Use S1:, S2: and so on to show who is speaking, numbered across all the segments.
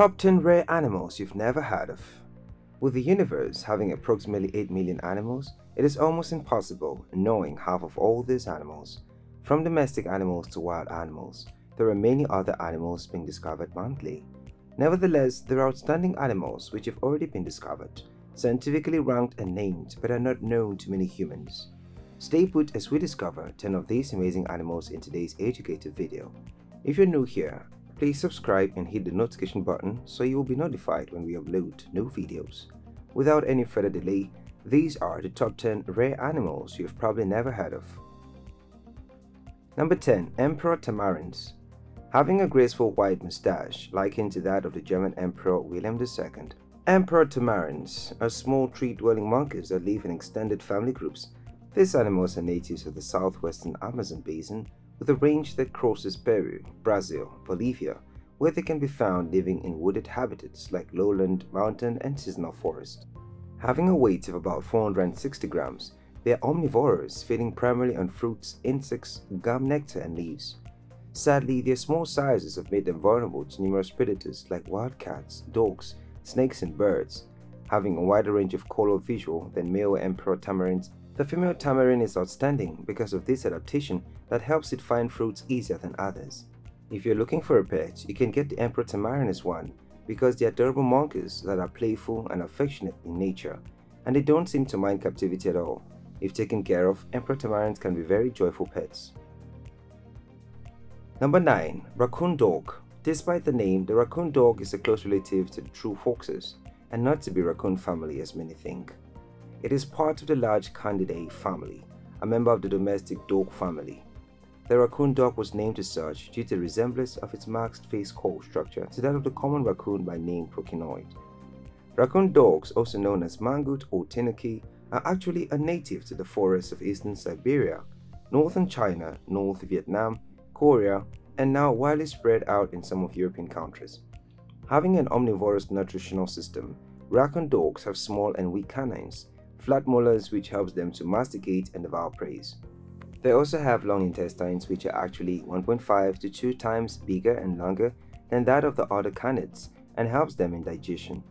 S1: Top 10 Rare Animals You've Never Heard of With the universe having approximately 8 million animals, it is almost impossible knowing half of all these animals. From domestic animals to wild animals, there are many other animals being discovered monthly. Nevertheless, there are outstanding animals which have already been discovered, scientifically ranked and named but are not known to many humans. Stay put as we discover 10 of these amazing animals in today's educative video. If you're new here, Please subscribe and hit the notification button so you will be notified when we upload new videos. Without any further delay, these are the top 10 rare animals you've probably never heard of. Number 10. Emperor Tamarins Having a graceful white mustache likened to that of the German Emperor William II, Emperor tamarins are small tree-dwelling monkeys that live in extended family groups. These animals are natives of the southwestern Amazon basin with a range that crosses Peru, Brazil, Bolivia, where they can be found living in wooded habitats like lowland, mountain, and seasonal forest. Having a weight of about 460 grams, they are omnivorous, feeding primarily on fruits, insects, gum, nectar, and leaves. Sadly, their small sizes have made them vulnerable to numerous predators like wildcats, dogs, snakes, and birds. Having a wider range of color visual than male emperor tamarins, the female tamarin is outstanding because of this adaptation that helps it find fruits easier than others. If you're looking for a pet, you can get the Emperor Tamarin as one because they are adorable monkeys that are playful and affectionate in nature, and they don't seem to mind captivity at all. If taken care of, Emperor Tamarins can be very joyful pets. Number 9. Raccoon Dog Despite the name, the raccoon dog is a close relative to the true foxes, and not to be raccoon family as many think. It is part of the large Canidae family, a member of the domestic dog family. The raccoon dog was named as such due to the resemblance of its marked face call structure to that of the common raccoon by name Procyonid. Raccoon dogs, also known as mangut or tanuki, are actually a native to the forests of eastern Siberia, northern China, North Vietnam, Korea, and now widely spread out in some of European countries. Having an omnivorous nutritional system, raccoon dogs have small and weak canines, flat molars which helps them to masticate and devour prey. They also have long intestines which are actually 1.5 to 2 times bigger and longer than that of the other canids and helps them in digestion.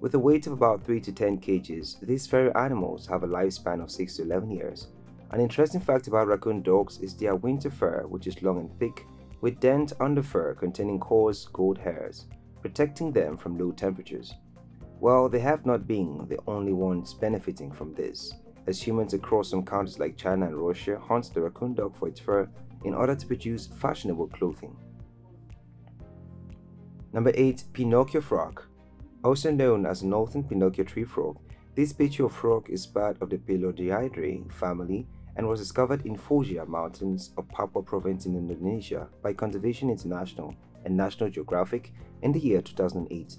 S1: With a weight of about 3 to 10 kgs, these furry animals have a lifespan of 6 to 11 years. An interesting fact about raccoon dogs is their winter fur which is long and thick with dense underfur containing coarse gold hairs, protecting them from low temperatures. Well, they have not been the only ones benefiting from this as humans across some countries like China and Russia hunt the raccoon dog for its fur in order to produce fashionable clothing. Number 8. Pinocchio Frog Also known as northern Pinocchio tree frog, this species of frog is part of the Pelodryadidae family and was discovered in Foja Mountains of Papua Province in Indonesia by Conservation International and National Geographic in the year 2008.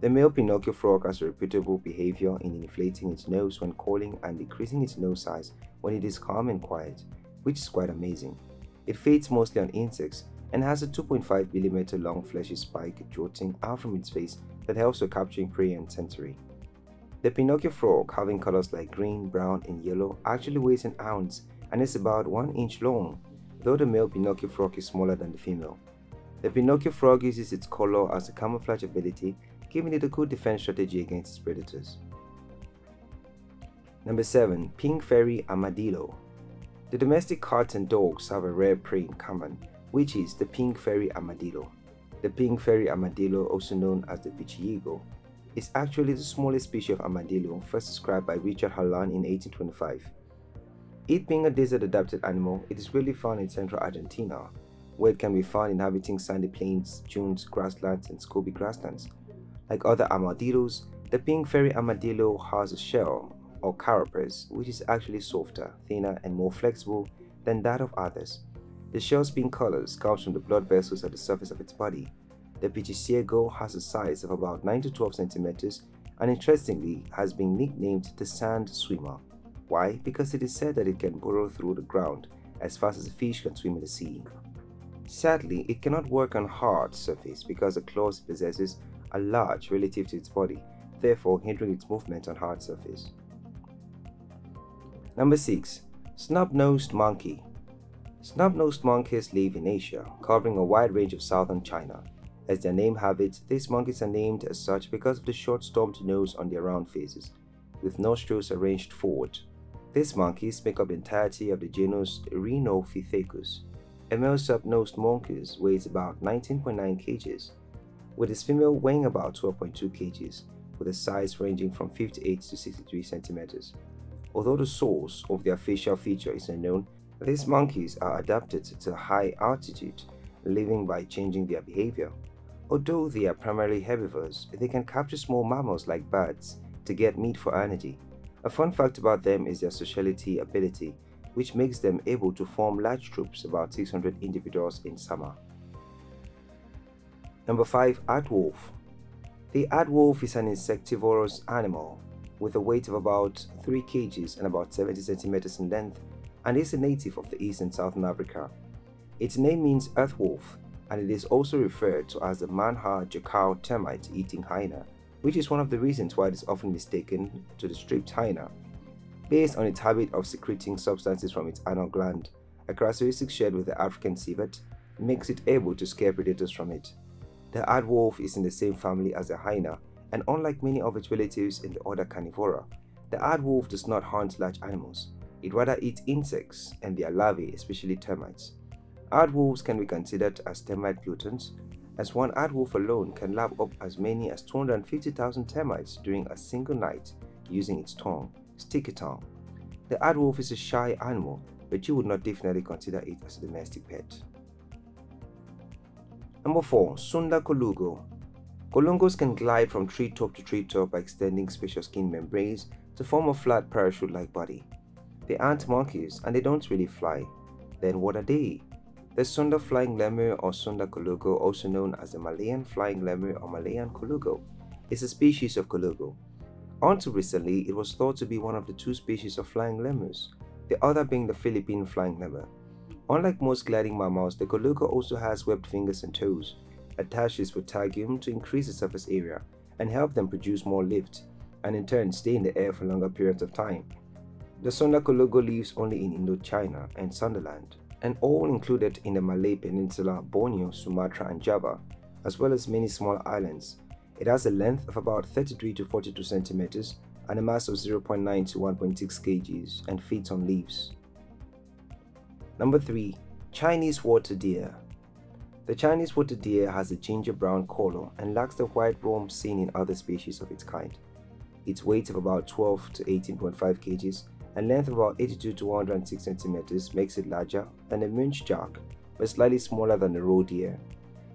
S1: The male Pinocchio frog has a reputable behavior in inflating its nose when calling and decreasing its nose size when it is calm and quiet, which is quite amazing. It feeds mostly on insects and has a 2.5mm long fleshy spike jutting out from its face that helps with capturing prey and sensory. The Pinocchio frog, having colors like green, brown, and yellow, actually weighs an ounce and is about 1 inch long, though the male Pinocchio frog is smaller than the female. The Pinocchio frog uses its color as a camouflage ability giving it a good defense strategy against its predators. Number 7. Pink Fairy Armadillo The domestic cats and dogs have a rare prey in common, which is the pink fairy armadillo. The pink fairy armadillo, also known as the pichiciego, is actually the smallest species of armadillo first described by Richard Harlan in 1825. It being a desert-adapted animal, it is rarely found in central Argentina, where it can be found inhabiting sandy plains, dunes, grasslands, and scoby grasslands, like other armadillos, the pink fairy armadillo has a shell or carapace which is actually softer, thinner, and more flexible than that of others. The shell's pink colors comes from the blood vessels at the surface of its body. The pichiciego has a size of about 9 to 12 centimeters and interestingly has been nicknamed the sand swimmer. Why? Because it is said that it can burrow through the ground as fast as a fish can swim in the sea. Sadly, it cannot work on hard surface because the claws it possesses are large relative to its body, therefore hindering its movement on hard surface. Number 6. Snub-nosed monkey Snub-nosed monkeys live in Asia, covering a wide range of southern China. As their name have it, these monkeys are named as such because of the short stumped nose on their round faces, with nostrils arranged forward. These monkeys make up the entirety of the genus Rhinopithecus. A male sub-nosed monkey weighs about 19.9 kg, with its female weighing about 12.2 kg, with a size ranging from 58 to 63 centimeters. Although the source of their facial feature is unknown, these monkeys are adapted to high altitude, living by changing their behavior. Although they are primarily herbivores, they can capture small mammals like birds to get meat for energy. A fun fact about them is their sociality ability, which makes them able to form large troops about 600 individuals in summer. Number 5. Aardwolf The aardwolf is an insectivorous animal with a weight of about 3 kg and about 70 centimeters in length and is a native of the East and Southern Africa. Its name means earth wolf and it is also referred to as the Manhwa-Jakau termite-eating hyena, which is one of the reasons why it is often mistaken to the striped hyena. Based on its habit of secreting substances from its anal gland, a characteristic shared with the African civet, makes it able to scare predators from it. The aardwolf is in the same family as the hyena, and unlike many of its relatives in the order Carnivora, the aardwolf does not hunt large animals. It rather eats insects and their larvae, especially termites. Aardwolves can be considered as termite gluttons, as one aardwolf alone can lap up as many as 250,000 termites during a single night using its tongue, sticky tongue. The aardwolf is a shy animal, but you would not definitely consider it as a domestic pet. Number 4. Sunda Colugo Colugos can glide from treetop to treetop by extending special skin membranes to form a flat parachute-like body. They aren't monkeys and they don't really fly. Then what are they? The Sunda flying lemur or Sunda colugo, also known as the Malayan flying lemur or Malayan colugo, is a species of colugo. Until recently, it was thought to be one of the two species of flying lemurs, the other being the Philippine flying lemur. Unlike most gliding mammals, the colugo also has webbed fingers and toes, attached to its to increase the surface area and help them produce more lift, and in turn stay in the air for longer periods of time. The Sunda colugo lives only in Indochina and Sundaland and all included in the Malay Peninsula, Borneo, Sumatra and Java, as well as many small islands. It has a length of about 33 to 42 centimeters and a mass of 0.9 to 1.6 kgs and feeds on leaves. Number 3. Chinese Water Deer The Chinese water deer has a ginger brown color and lacks the white rump seen in other species of its kind. Its weight of about 12 to 18.5 kgs and length of about 82 to 106 centimeters makes it larger than a muntjac, but slightly smaller than the roe deer.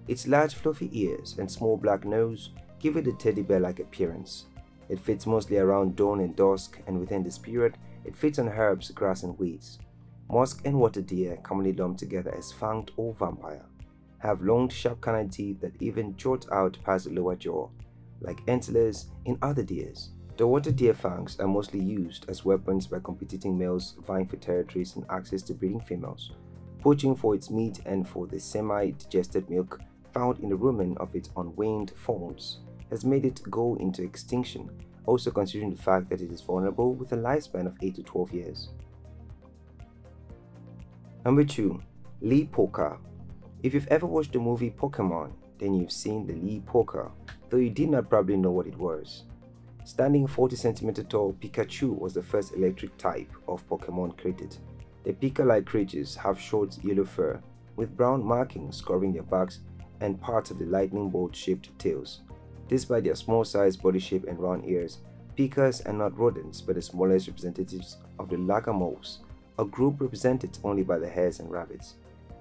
S1: Its large fluffy ears and small black nose give it a teddy bear-like appearance. It fits mostly around dawn and dusk, and within this period, it feeds on herbs, grass, and weeds. Musk and water deer, commonly lumped together as fanged or vampire, have long, sharp canine teeth that even jut out past the lower jaw, like antlers in other deers. The water deer fangs are mostly used as weapons by competing males vying for territories and access to breeding females, poaching for its meat and for the semi-digested milk found in the rumen of its unweaned fawns has made it go into extinction, also considering the fact that it is vulnerable with a lifespan of 8 to 12 years. Number 2. Ili pika If you've ever watched the movie Pokemon, then you've seen the Ili pika, though you did not probably know what it was. Standing 40 cm tall, Pikachu was the first electric type of Pokemon created. The Pika-like creatures have short yellow fur with brown markings covering their backs and parts of the lightning bolt-shaped tails. Despite their small size, body shape and round ears, Pikas are not rodents but the smallest representatives of the Lagomorphs, a group represented only by the hares and rabbits.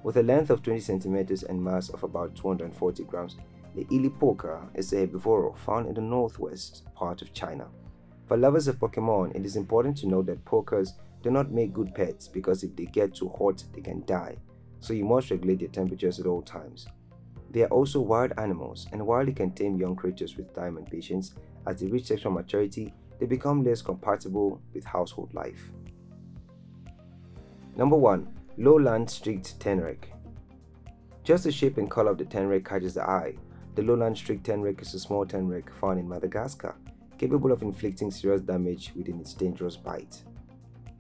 S1: With a length of 20 centimeters and mass of about 240 grams, the Ili pika is a herbivore found in the northwest part of China. For lovers of Pokemon, it is important to note that pikas do not make good pets because if they get too hot, they can die, so you must regulate their temperatures at all times. They are also wild animals, and while they can tame young creatures with time and patience, as they reach sexual maturity, they become less compatible with household life. Number 1. Lowland Streaked Tenrec Just the shape and color of the tenrec catches the eye, the lowland streaked tenrec is a small tenrec found in Madagascar, capable of inflicting serious damage within its dangerous bite.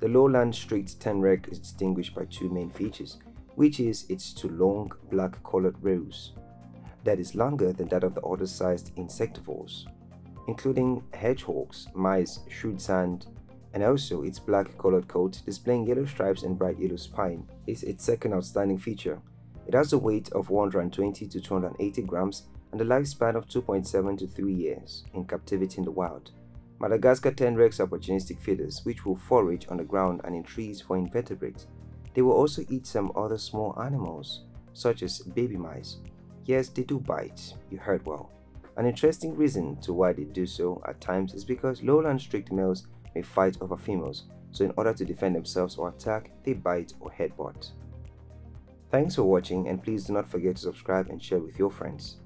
S1: The lowland streaked tenrec is distinguished by two main features, which is its two long, black-colored rows. that is longer than that of the other sized insectivores, including hedgehogs, mice, shrewd sand, and also its black colored coat displaying yellow stripes and bright yellow spine is its second outstanding feature. It has a weight of 120 to 280 grams and a lifespan of 2.7 to 3 years in captivity in the wild. Madagascar tenrecs are opportunistic feeders which will forage on the ground and in trees for invertebrates. They will also eat some other small animals, such as baby mice. Yes, they do bite, you heard well. An interesting reason to why they do so at times is because lowland streaked males may fight over females, so in order to defend themselves or attack, they bite or headbutt. Thanks for watching and please do not forget to subscribe and share with your friends.